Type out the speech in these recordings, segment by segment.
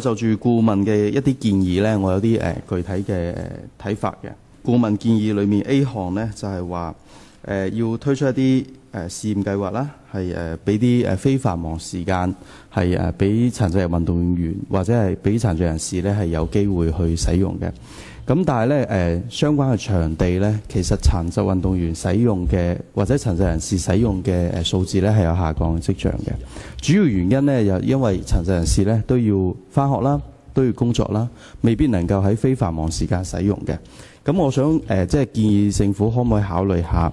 就住顾问嘅一啲建议呢，我有啲诶、具体嘅睇法嘅。顾问建议里面 A 項呢，就系话誒要推出一啲誒、呃、試驗計劃啦，係誒俾啲誒非繁忙時間係誒俾殘疾人運動員或者係俾殘疾人士呢係有機會去使用嘅。咁但係咧誒相關嘅場地咧，其實殘疾運動員使用嘅或者殘疾人士使用嘅誒數字咧係有下降嘅跡象嘅。主要原因咧又因為殘疾人士咧都要返學啦，都要工作啦，未必能夠喺非繁忙時間使用嘅。咁我想誒、即係建議政府可唔可以考慮下，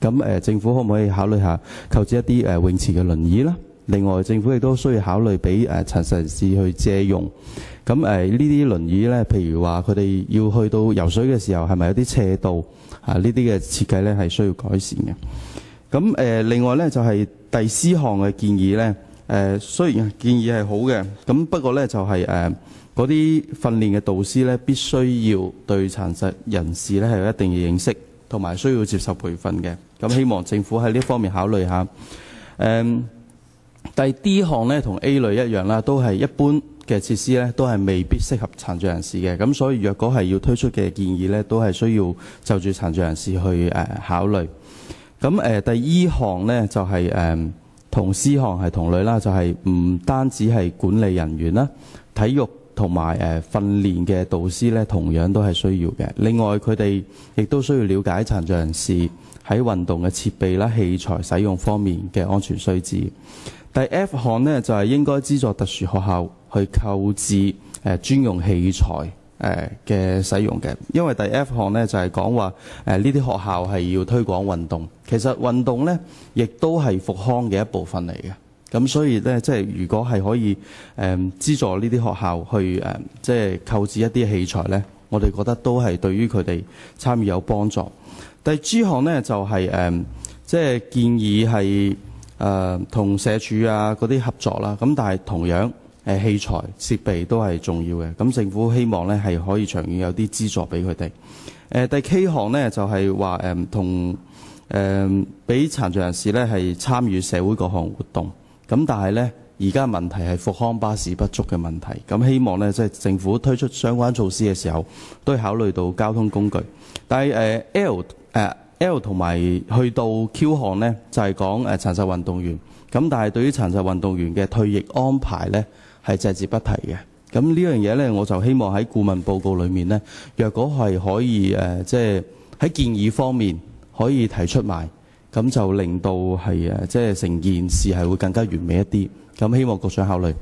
咁誒、政府可唔可以考慮下購置一啲誒、泳池嘅輪椅啦？另外政府亦都需要考慮俾誒殘疾人士去借用。咁誒呢啲輪椅咧，譬如話佢哋要去到游水嘅時候，係咪有啲斜度啊？呢啲嘅設計咧係需要改善嘅。咁誒、另外咧就係、第四項嘅建議咧，誒、呃、雖然建議係好嘅，咁不過咧就係誒嗰啲訓練嘅導師咧，必須要對殘疾人士咧係有一定嘅認識，同埋需要接受培訓嘅。咁希望政府喺呢方面考慮下。誒、第 D 項咧同 A 類一樣啦，都係一般。嘅設施咧，都係未必適合殘疾人士嘅，咁所以若果係要推出嘅建議咧，都係需要就住殘疾人士去誒、考慮。咁誒、第 E 項咧就係、是、誒、同 C 項係同類啦，就係、唔單止係管理人員啦，體育同埋誒訓練嘅導師咧，同樣都係需要嘅。另外佢哋亦都需要了解殘障人士喺運動嘅設備啦、器材使用方面嘅安全須知。第 F 項呢，就係、是、應該資助特殊學校去購置誒、專用器材誒嘅、使用嘅，因為第 F 項呢，就係講話誒呢啲學校係要推廣運動，其實運動呢，亦都係復康嘅一部分嚟嘅，咁所以呢，即係如果係可以誒、資助呢啲學校去誒、即係購置一啲器材呢，我哋覺得都係對於佢哋參與有幫助。第 G 項呢，就係、是、誒、即係建議係。誒同、社署啊嗰啲合作啦，咁但係同樣誒、器材設備都係重要嘅，咁政府希望咧係可以長遠有啲資助俾佢哋。誒、呃、第 K 項呢，就係話誒同誒俾殘障人士咧係參與社會各項活動，咁但係咧而家問題係復康巴士不足嘅問題，咁希望咧即係政府推出相關措施嘅時候，都考慮到交通工具。但係、L 誒、呃。L 同埋去到 Q 項呢，就係講誒殘疾運動員。咁但係對於殘疾運動員嘅退役安排呢，係隻字不提嘅。咁呢樣嘢呢，我就希望喺顧問報告裏面呢，若果係可以誒，即係喺建議方面可以提出埋，咁就令到係誒，即係成件事係會更加完美一啲。咁希望局長考慮。